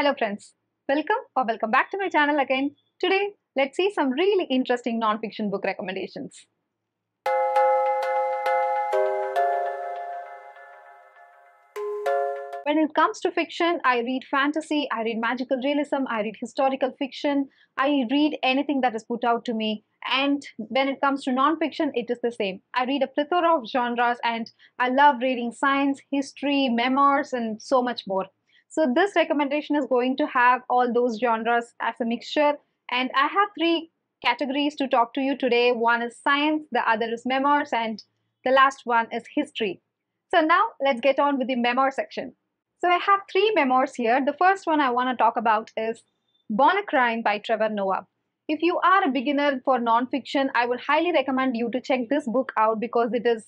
Hello friends, welcome or welcome back to my channel again. Today, let's see some really interesting non-fiction book recommendations. When it comes to fiction, I read fantasy, I read magical realism, I read historical fiction, I read anything that is put out to me. And when it comes to non-fiction, it is the same. I read a plethora of genres and I love reading science, history, memoirs, and so much more. So this recommendation is going to have all those genres as a mixture. And I have three categories to talk to you today. One is science, the other is memoirs, and the last one is history. So now let's get on with the memoir section. So I have three memoirs here. The first one I want to talk about is Born a Crime by Trevor Noah. If you are a beginner for nonfiction, I would highly recommend you to check this book out because it is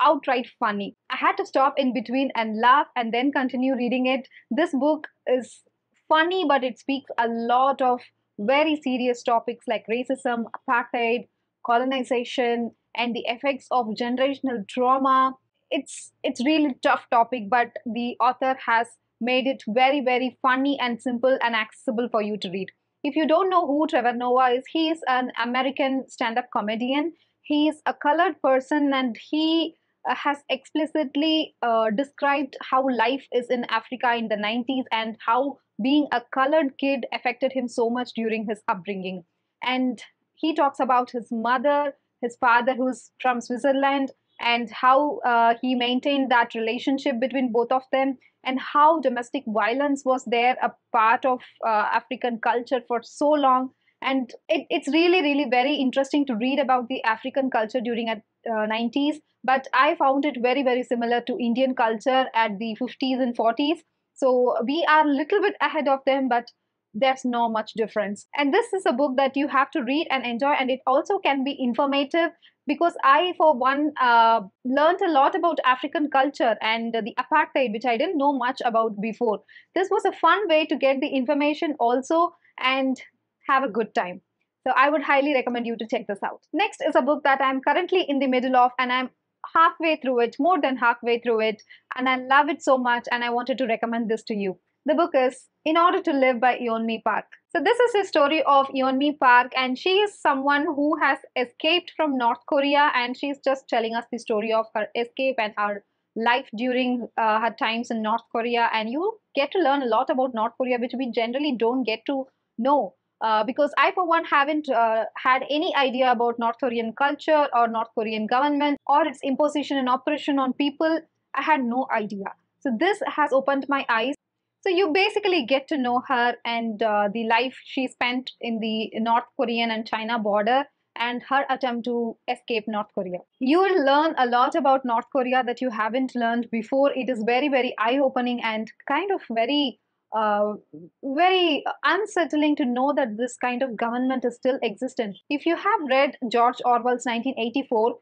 outright funny. I had to stop in between and laugh and then continue reading it. This book is funny, but it speaks a lot of very serious topics like racism, apartheid, colonization, and the effects of generational trauma it's it's really tough topic but the author has made it very very funny and simple and accessible for you to read if you don't know who trevor noah is he is an american stand-up comedian he is a colored person and he has explicitly uh, described how life is in africa in the 90s and how being a colored kid affected him so much during his upbringing. And he talks about his mother his father who's from switzerland and how uh, he maintained that relationship between both of them and how domestic violence was there a part of uh, african culture for so long and it, it's really really very interesting to read about the african culture during the uh, 90s but i found it very very similar to indian culture at the 50s and 40s so we are a little bit ahead of them but there's no much difference. And this is a book that you have to read and enjoy and it also can be informative because I, for one, uh, learned a lot about African culture and the apartheid, which I didn't know much about before. This was a fun way to get the information also and have a good time. So I would highly recommend you to check this out. Next is a book that I'm currently in the middle of and I'm halfway through it, more than halfway through it, and I love it so much and I wanted to recommend this to you. The book is In Order to Live by Yeonmi Park. So this is a story of Yeonmi Park and she is someone who has escaped from North Korea and she's just telling us the story of her escape and her life during uh, her times in North Korea and you get to learn a lot about North Korea which we generally don't get to know uh, because I for one haven't uh, had any idea about North Korean culture or North Korean government or its imposition and oppression on people. I had no idea. So this has opened my eyes so you basically get to know her and uh, the life she spent in the North Korean and China border and her attempt to escape North Korea. You will learn a lot about North Korea that you haven't learned before. It is very, very eye-opening and kind of very, uh, very unsettling to know that this kind of government is still existent. If you have read George Orwell's 1984,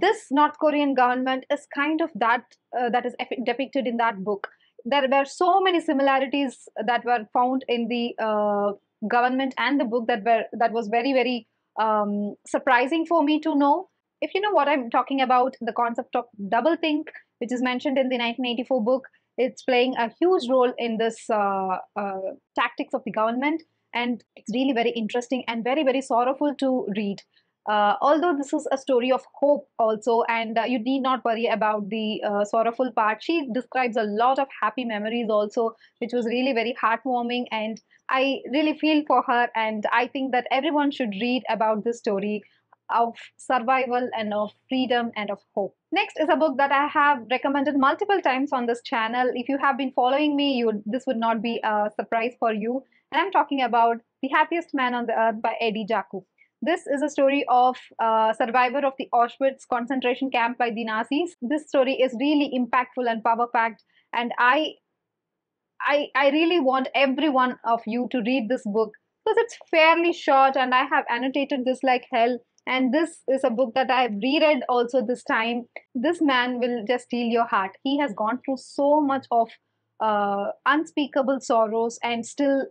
this North Korean government is kind of that uh, that is depicted in that book there were so many similarities that were found in the uh, government and the book that were that was very very um, surprising for me to know. If you know what I'm talking about, the concept of doublethink, which is mentioned in the 1984 book, it's playing a huge role in this uh, uh, tactics of the government, and it's really very interesting and very very sorrowful to read. Uh, although this is a story of hope also and uh, you need not worry about the uh, sorrowful part she describes a lot of happy memories also which was really very heartwarming and i really feel for her and i think that everyone should read about this story of survival and of freedom and of hope. Next is a book that I have recommended multiple times on this channel. If you have been following me, you this would not be a surprise for you. And I'm talking about The Happiest Man on the Earth by Eddie Jaku. This is a story of a survivor of the Auschwitz concentration camp by the Nazis. This story is really impactful and power-packed and I, I, I really want every one of you to read this book because it's fairly short and I have annotated this like hell and this is a book that I have reread also this time. This man will just steal your heart. He has gone through so much of uh, unspeakable sorrows and still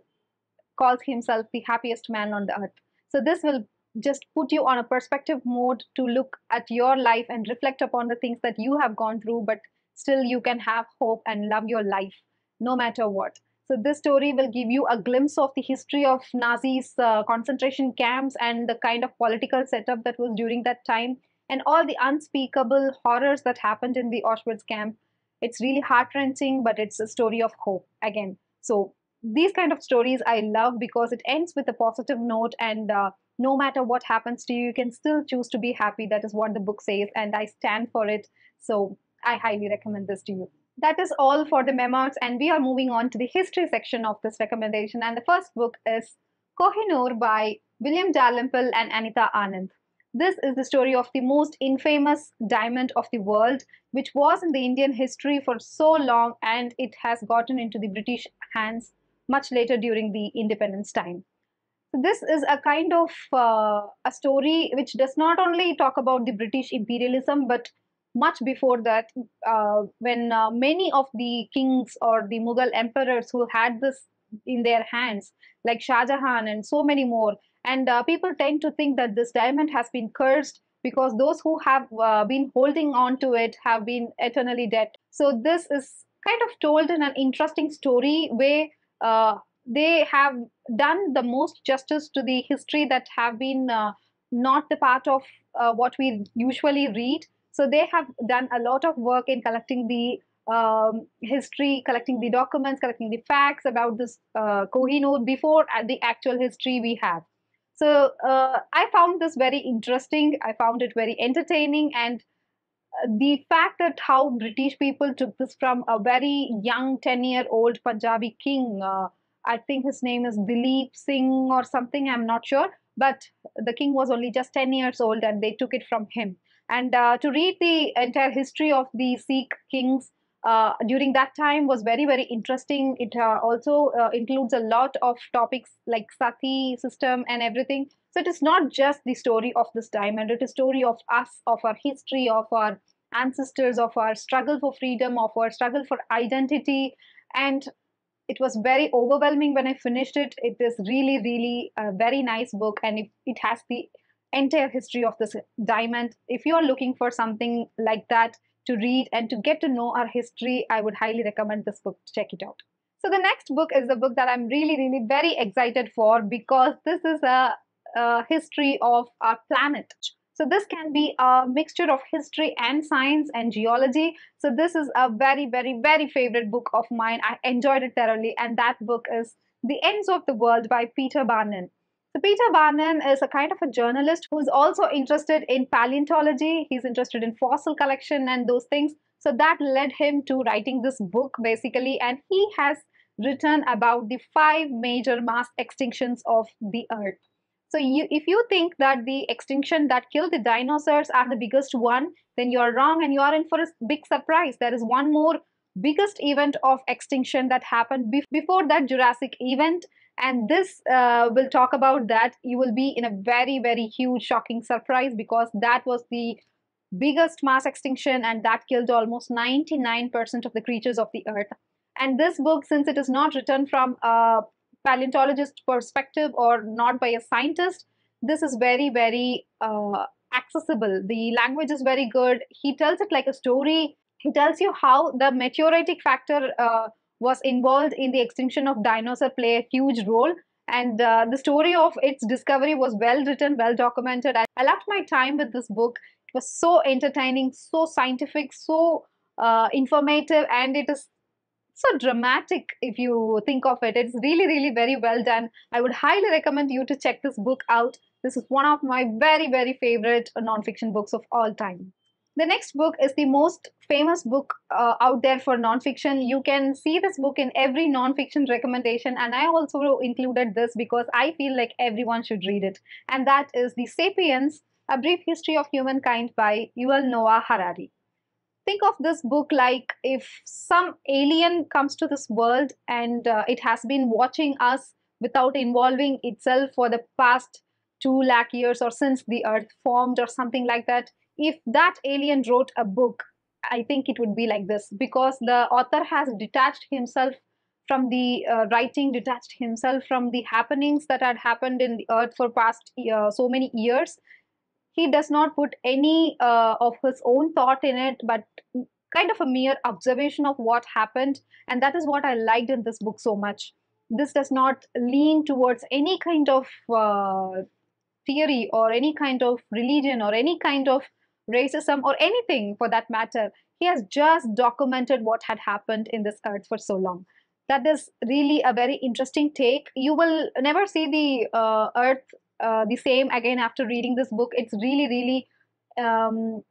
calls himself the happiest man on the earth. So this will just put you on a perspective mode to look at your life and reflect upon the things that you have gone through, but still you can have hope and love your life no matter what. So this story will give you a glimpse of the history of Nazis uh, concentration camps and the kind of political setup that was during that time and all the unspeakable horrors that happened in the Auschwitz camp. It's really heart-wrenching, but it's a story of hope again. So these kind of stories I love because it ends with a positive note and uh, no matter what happens to you, you can still choose to be happy. That is what the book says and I stand for it. So I highly recommend this to you. That is all for the memoirs and we are moving on to the history section of this recommendation and the first book is Kohinoor by William Dalrymple and Anita Anand. This is the story of the most infamous diamond of the world, which was in the Indian history for so long and it has gotten into the British hands much later during the independence time. This is a kind of uh, a story which does not only talk about the British imperialism, but much before that, uh, when uh, many of the kings or the Mughal emperors who had this in their hands, like Shah Jahan and so many more, and uh, people tend to think that this diamond has been cursed because those who have uh, been holding on to it have been eternally dead. So this is kind of told in an interesting story where uh, they have done the most justice to the history that have been uh, not the part of what we usually read. So they have done a lot of work in collecting the um, history, collecting the documents, collecting the facts about this uh, Kohinoor before the actual history we have. So uh, I found this very interesting. I found it very entertaining and uh, the fact that how British people took this from a very young 10 year old Punjabi king, uh, I think his name is Dalip Singh or something, I'm not sure, but the king was only just 10 years old and they took it from him. And uh, to read the entire history of the Sikh kings uh, during that time was very, very interesting. It uh, also includes a lot of topics like Sati system and everything. So it is not just the story of this diamond, it is story of us, of our history, of our ancestors, of our struggle for freedom, of our struggle for identity. And it was very overwhelming when I finished it. It is really, really a very nice book and it, it has the entire history of this diamond. If you're looking for something like that, to read and to get to know our history, I would highly recommend this book check it out. So the next book is the book that I'm really, really very excited for because this is a, a history of our planet. So this can be a mixture of history and science and geology. So this is a very, very, very favorite book of mine. I enjoyed it thoroughly and that book is The Ends of the World by Peter Brannen. So Peter Brannen is a kind of a journalist who is also interested in paleontology. He's interested in fossil collection and those things. So that led him to writing this book basically and he has written about the five major mass extinctions of the earth. So you, if you think that the extinction that killed the dinosaurs are the biggest one, then you are wrong and you are in for a big surprise. There is one more biggest event of extinction that happened before that Jurassic event and this uh, will talk about that. You will be in a very very huge shocking surprise because that was the biggest mass extinction and that killed almost 99% of the creatures of the earth. And this book since it is not written from a paleontologist perspective or not by a scientist this is very very uh, accessible. The language is very good. He tells it like a story. He tells you how the meteoritic factor uh, was involved in the extinction of dinosaur play a huge role. And uh, the story of its discovery was well written well documented. I, I loved my time with this book. It was so entertaining so scientific so uh, informative and it is so dramatic if you think of it. It's really really very well done. I would highly recommend you to check this book out. This is one of my very very favorite non-fiction books of all time the next book is the most famous book uh, out there for nonfiction. You can see this book in every nonfiction recommendation, and I also included this because I feel like everyone should read it. And that is The Sapiens A Brief History of Humankind by Yuval Noah Harari. Think of this book like if some alien comes to this world and uh, it has been watching us without involving itself for the past two lakh years or since the earth formed or something like that if that alien wrote a book, I think it would be like this because the author has detached himself from the uh, writing, detached himself from the happenings that had happened in the earth for past uh, so many years. He does not put any uh, of his own thought in it, but kind of a mere observation of what happened. And that is what I liked in this book so much. This does not lean towards any kind of uh, theory or any kind of religion or any kind of racism or anything for that matter. He has just documented what had happened in this earth for so long. That is really a very interesting take. You will never see the uh, earth uh, the same again after reading this book. It's really, really um,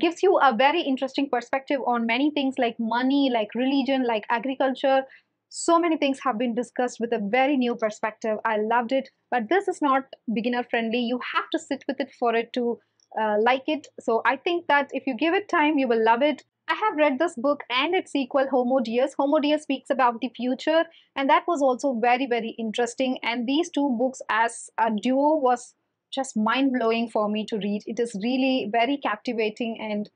gives you a very interesting perspective on many things like money, like religion, like agriculture. So many things have been discussed with a very new perspective. I loved it, but this is not beginner friendly. You have to sit with it for it to uh, like it. So I think that if you give it time, you will love it. I have read this book and its sequel, Homo Deus. Homo Deus speaks about the future, and that was also very, very interesting. And these two books, as a duo, was just mind blowing for me to read. It is really very captivating and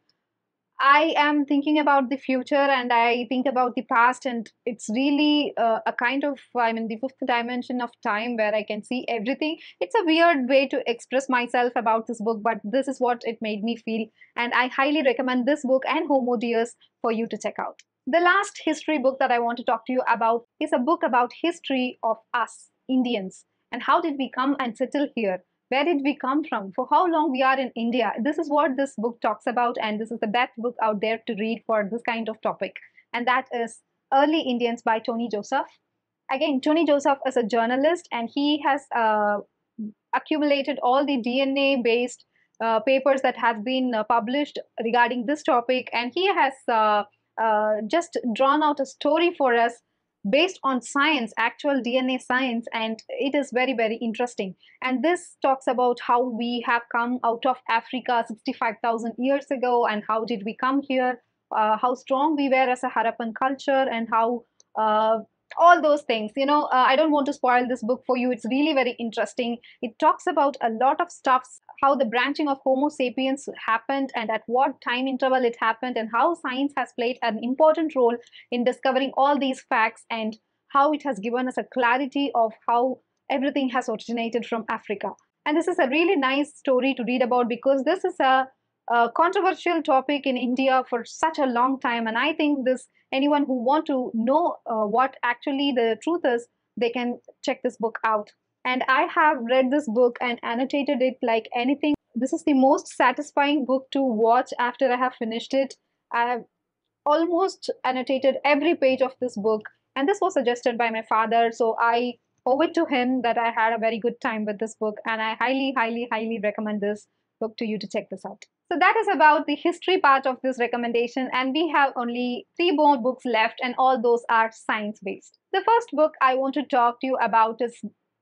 I am thinking about the future and I think about the past, and it's really uh, a kind of, I'm in the fifth dimension of time where I can see everything. It's a weird way to express myself about this book, but this is what it made me feel. And I highly recommend this book and Homo Deus for you to check out. The last history book that I want to talk to you about is a book about history of us, Indians, and how did we come and settle here where did we come from? For how long we are in india? This is what this book talks about and this is the best book out there to read for this kind of topic. And that is early indians by tony joseph. Again tony joseph is a journalist and he has uh, accumulated all the dna based uh, papers that have been uh, published regarding this topic. And he has uh, uh, just drawn out a story for us based on science, actual DNA science, and it is very, very interesting. And this talks about how we have come out of Africa 65,000 years ago and how did we come here, uh, how strong we were as a Harappan culture, and how uh, all those things. You know uh, i don't want to spoil this book for you. It's really very interesting. It talks about a lot of stuffs how the branching of homo sapiens happened and at what time interval it happened and how science has played an important role in discovering all these facts and how it has given us a clarity of how everything has originated from africa. And this is a really nice story to read about because this is a a controversial topic in India for such a long time. And I think this anyone who want to know uh, what actually the truth is, they can check this book out. And I have read this book and annotated it like anything. This is the most satisfying book to watch after I have finished it. I have almost annotated every page of this book. And this was suggested by my father. So I owe it to him that I had a very good time with this book. And I highly, highly, highly recommend this book to you to check this out. So that is about the history part of this recommendation and we have only three more books left and all those are science based. The first book I want to talk to you about is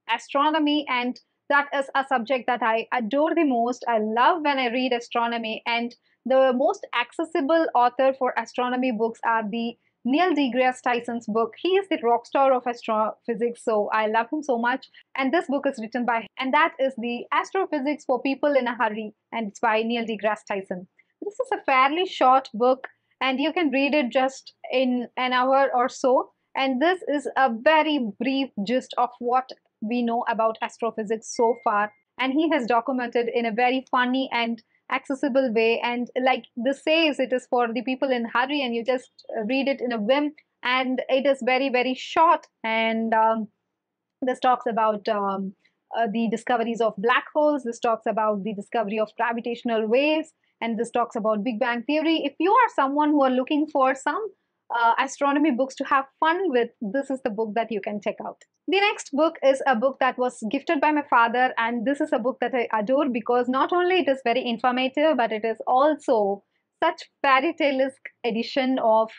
astronomy and that is a subject that I adore the most. I love when I read astronomy and the most accessible author for astronomy books are the Neil deGrasse Tyson's book. He is the rock star of astrophysics, so I love him so much. And this book is written by, and that is the Astrophysics for People in a Hurry, and it's by Neil deGrasse Tyson. This is a fairly short book, and you can read it just in an hour or so. And this is a very brief gist of what we know about astrophysics so far. And he has documented in a very funny and accessible way. And like this says it is for the people in hurry and you just uh, read it in a whim. And it is very very short. And um, this talks about um, uh, the discoveries of black holes. This talks about the discovery of gravitational waves. And this talks about big bang theory. If you are someone who are looking for some uh, astronomy books to have fun with, this is the book that you can check out. The next book is a book that was gifted by my father and this is a book that I adore because not only it is very informative but it is also such fairy tale-esque edition of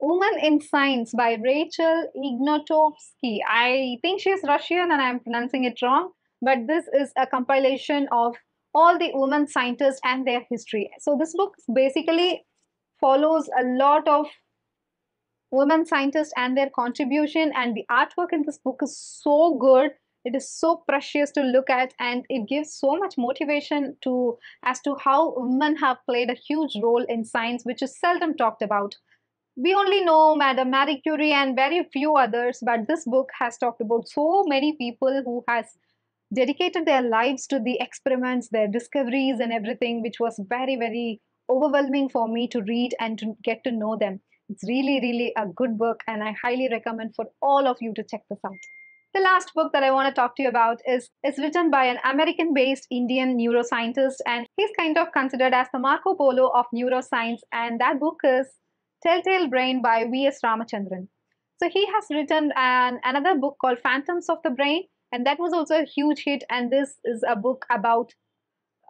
Woman in Science by Rachel Ignotofsky. I think she is Russian and I'm pronouncing it wrong but this is a compilation of all the women scientists and their history. So this book basically follows a lot of women scientists and their contribution and the artwork in this book is so good it is so precious to look at and it gives so much motivation to as to how women have played a huge role in science which is seldom talked about we only know madame marie curie and very few others but this book has talked about so many people who has dedicated their lives to the experiments their discoveries and everything which was very very overwhelming for me to read and to get to know them. It's really, really a good book, and I highly recommend for all of you to check this out. The last book that I want to talk to you about is, is written by an American based Indian neuroscientist, and he's kind of considered as the Marco Polo of neuroscience. And that book is Telltale Brain by V.S. Ramachandran. So he has written an, another book called Phantoms of the Brain, and that was also a huge hit. And this is a book about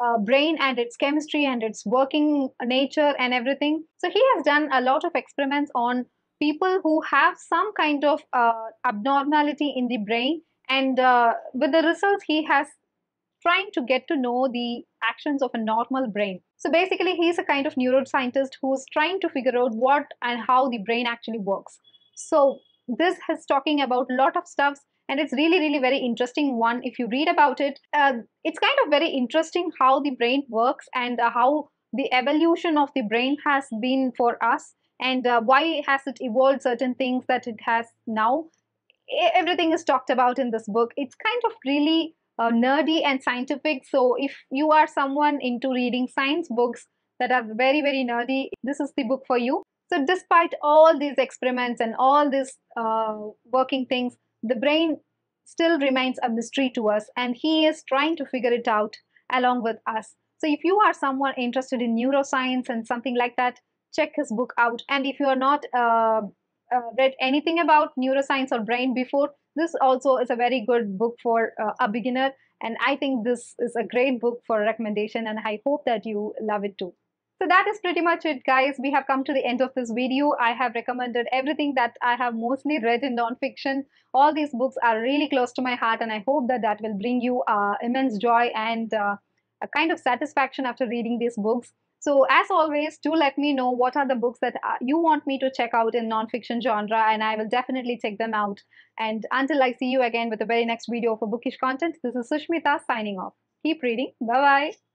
uh, brain and its chemistry and its working nature and everything. So he has done a lot of experiments on people who have some kind of uh, abnormality in the brain. And uh, with the results he has trying to get to know the actions of a normal brain. So basically he's a kind of neuroscientist who's trying to figure out what and how the brain actually works. So this is talking about a lot of stuff and it's really really very interesting one if you read about it. Uh, it's kind of very interesting how the brain works and uh, how the evolution of the brain has been for us and uh, why has it evolved certain things that it has now. Everything is talked about in this book. It's kind of really uh, nerdy and scientific. So if you are someone into reading science books that are very very nerdy this is the book for you. So despite all these experiments and all these uh, working things the brain still remains a mystery to us and he is trying to figure it out along with us so if you are someone interested in neuroscience and something like that check his book out. And if you are not uh, uh, read anything about neuroscience or brain before, this also is a very good book for uh, a beginner. And I think this is a great book for recommendation and I hope that you love it too. So that is pretty much it guys. We have come to the end of this video. I have recommended everything that I have mostly read in nonfiction. All these books are really close to my heart and I hope that that will bring you uh, immense joy and uh, a kind of satisfaction after reading these books. So as always, do let me know what are the books that uh, you want me to check out in nonfiction genre and I will definitely check them out. And until I see you again with the very next video for bookish content, this is Susmitha signing off. Keep reading. Bye-bye.